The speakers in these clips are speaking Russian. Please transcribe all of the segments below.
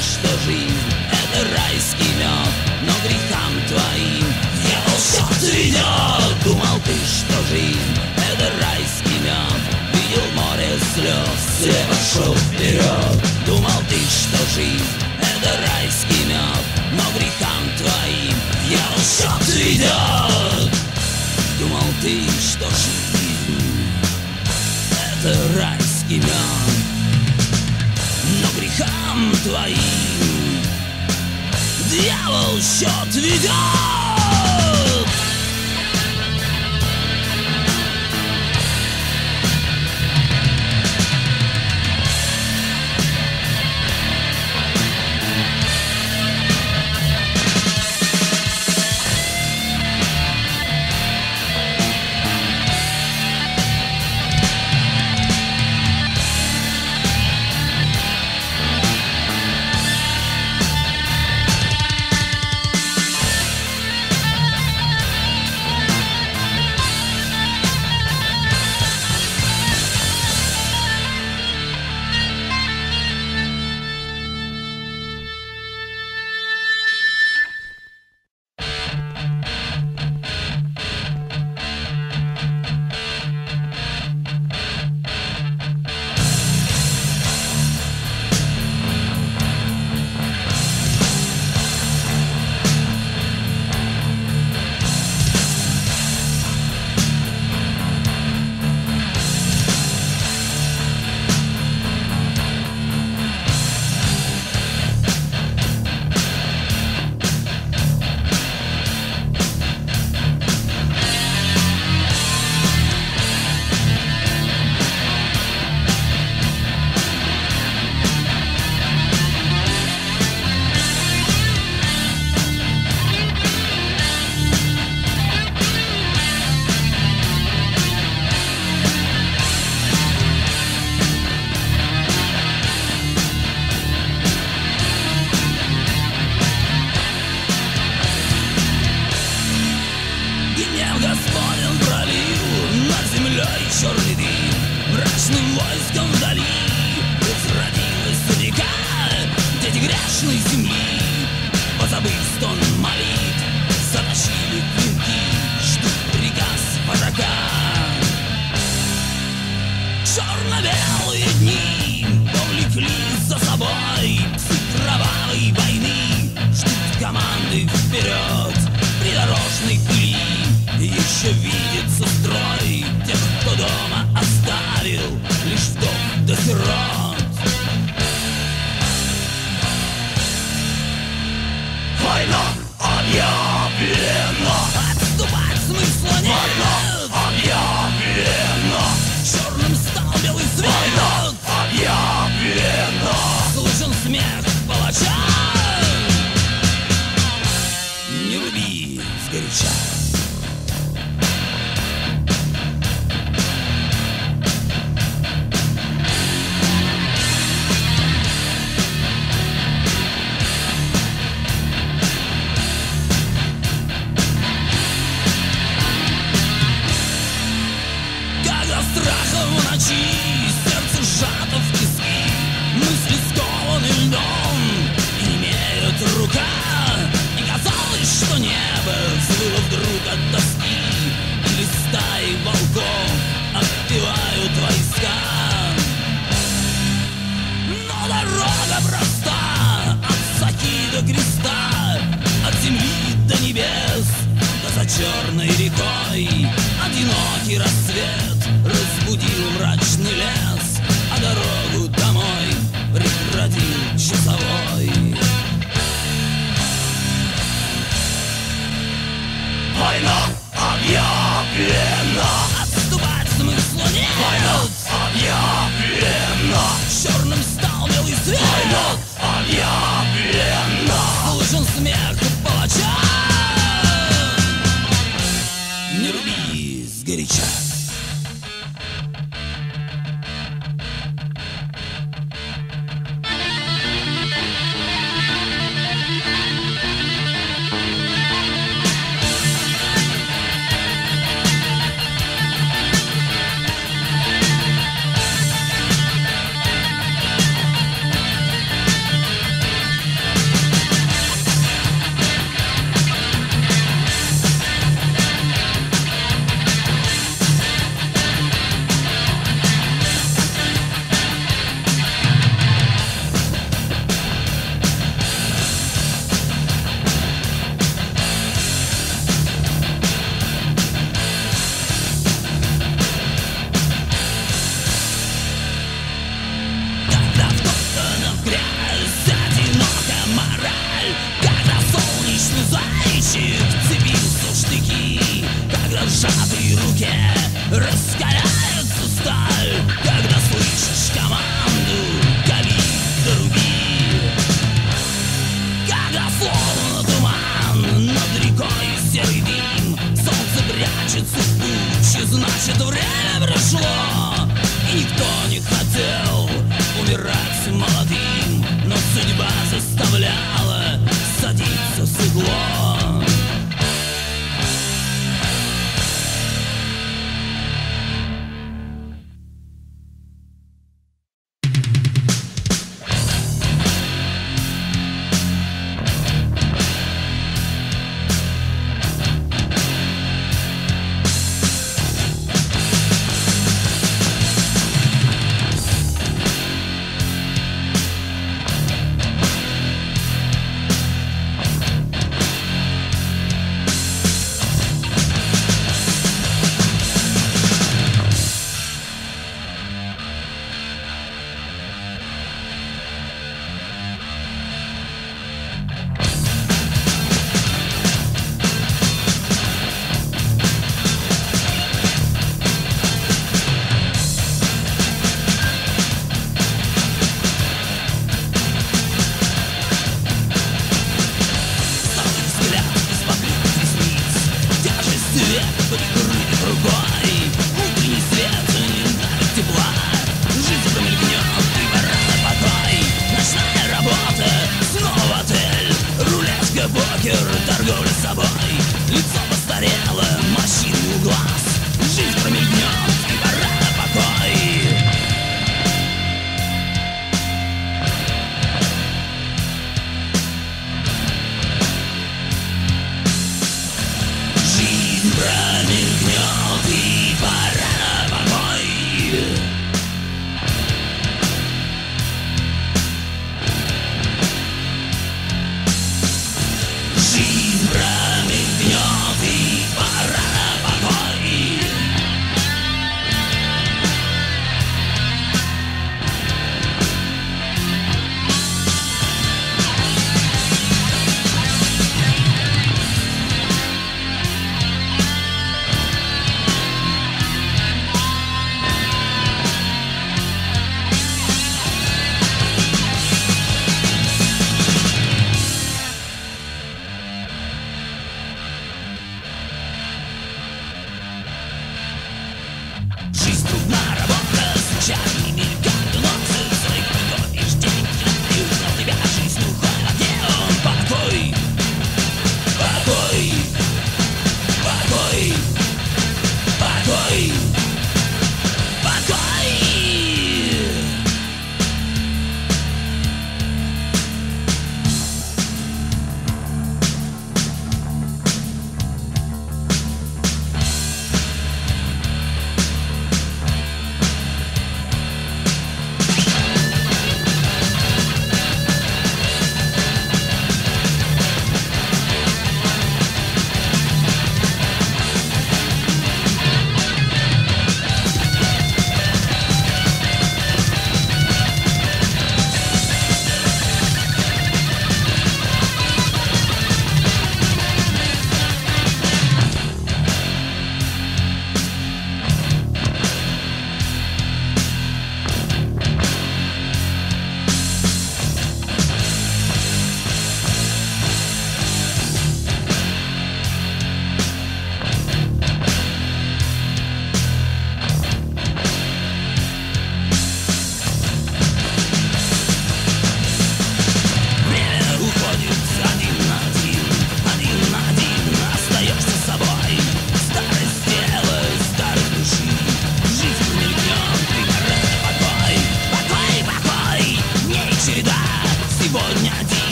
что жизнь это райский мед, но грехам твоим Я счет ведет. Думал ты, что жизнь это райский мед, видел море слез, все пошел вперед. Думал ты, что жизнь это райский мед, но грехам твоим Я счет ведет. Думал ты, что жизнь это райский мед твоим. Дьявол счет ведет черной рекой. Одинокий рассвет разбудил мрачный лес А дорогу домой преградил часовой. Война объявлена. Отступать смысла нет. Война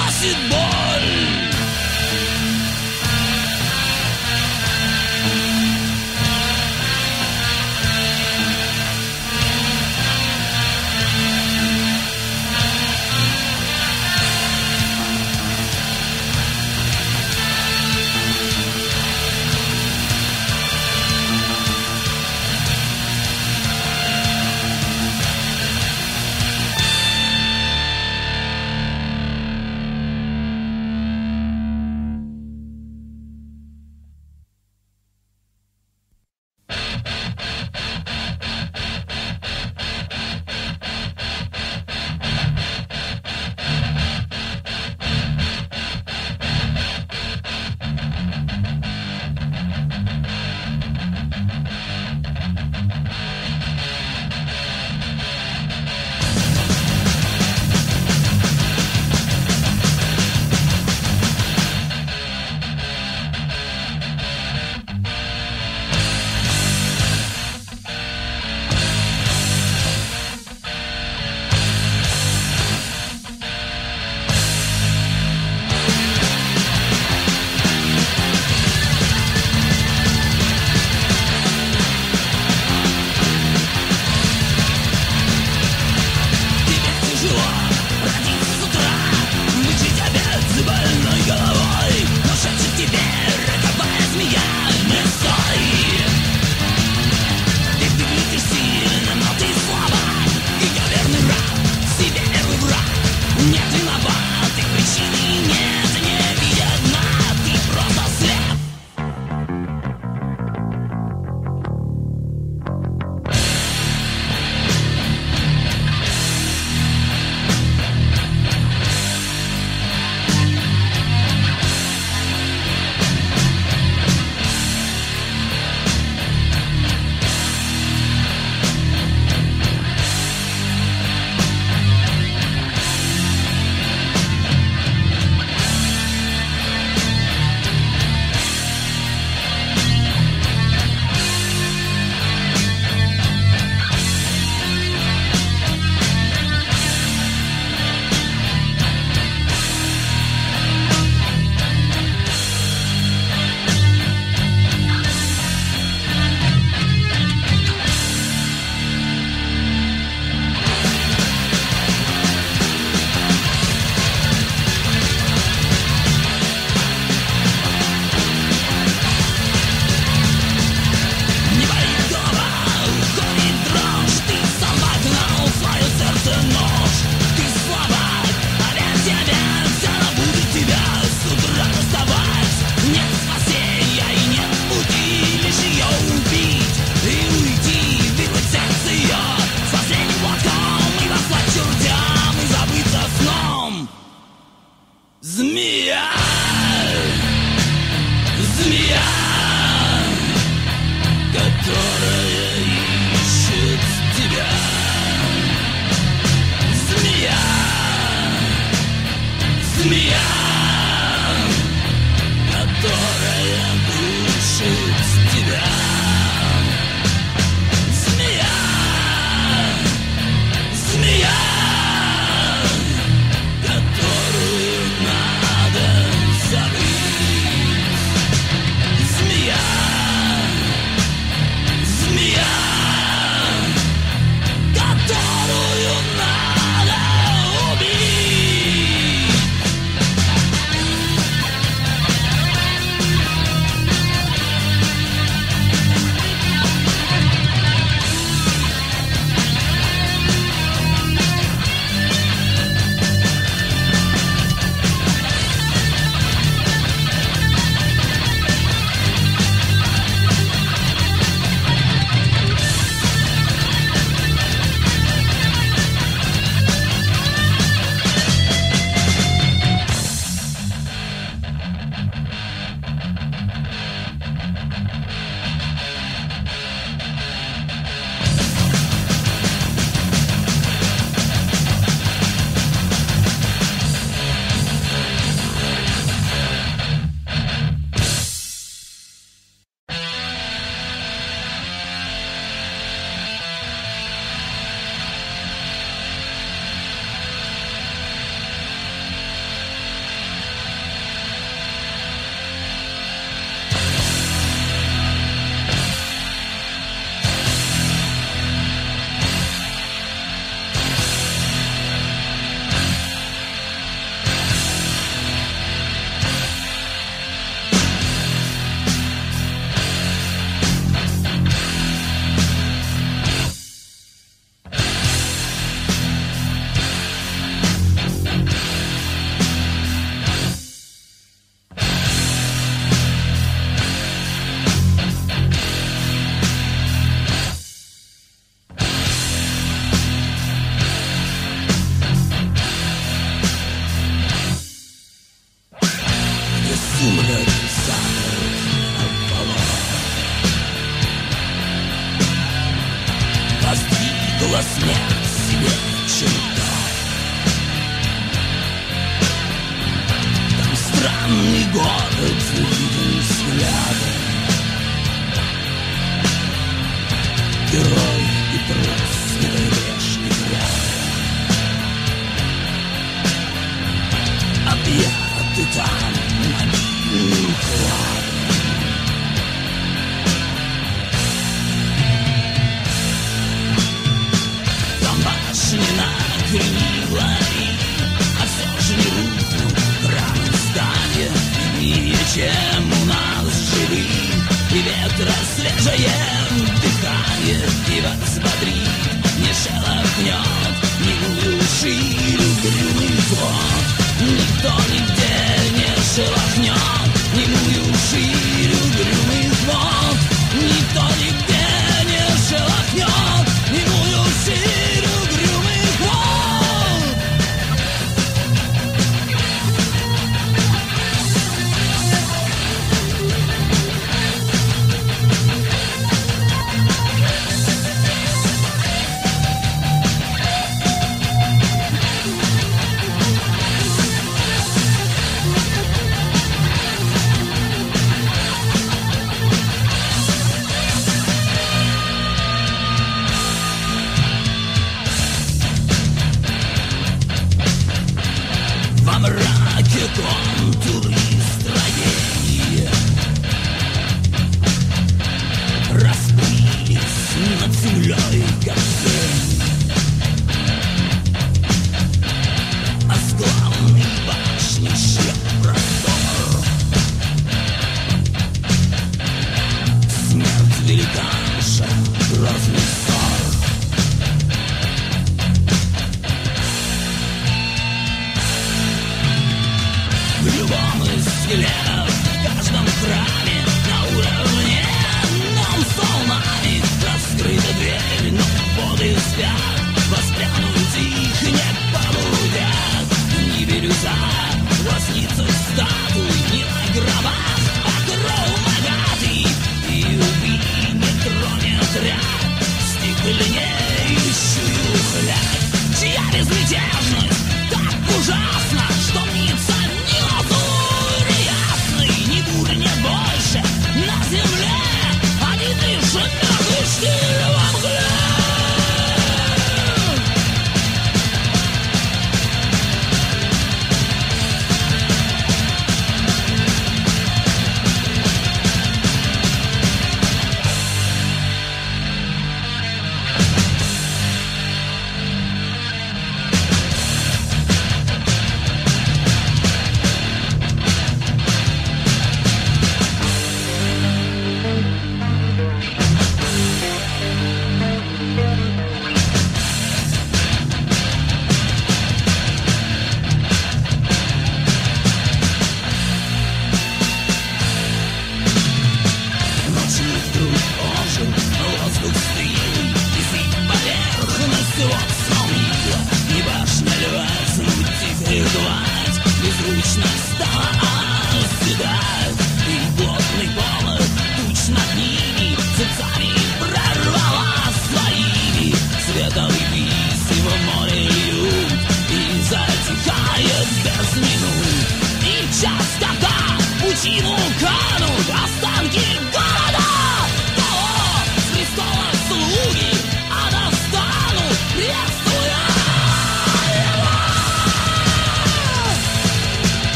Basketball!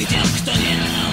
くじゃくとね